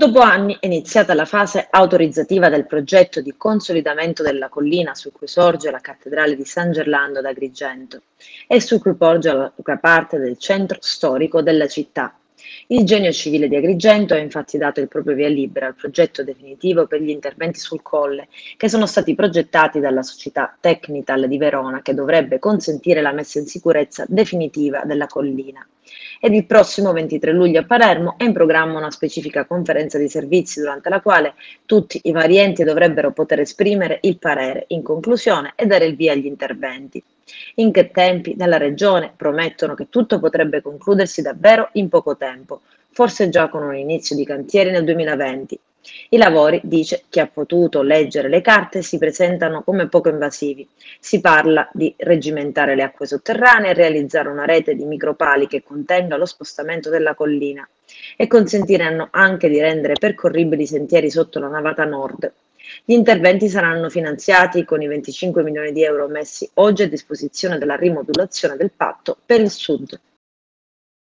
Dopo anni è iniziata la fase autorizzativa del progetto di consolidamento della collina su cui sorge la cattedrale di San Gerlando ad Agrigento e su cui poggia la parte del centro storico della città. Il Genio Civile di Agrigento ha infatti dato il proprio via libera al progetto definitivo per gli interventi sul colle, che sono stati progettati dalla società Tecnital di Verona, che dovrebbe consentire la messa in sicurezza definitiva della collina ed il prossimo 23 luglio a Palermo è in programma una specifica conferenza di servizi durante la quale tutti i vari enti dovrebbero poter esprimere il parere in conclusione e dare il via agli interventi. In che tempi nella Regione promettono che tutto potrebbe concludersi davvero in poco tempo, forse già con un inizio di cantieri nel 2020, i lavori, dice chi ha potuto leggere le carte, si presentano come poco invasivi. Si parla di reggimentare le acque sotterranee realizzare una rete di micropali che contenga lo spostamento della collina e consentiranno anche di rendere percorribili i sentieri sotto la navata nord. Gli interventi saranno finanziati con i 25 milioni di euro messi oggi a disposizione della rimodulazione del patto per il Sud.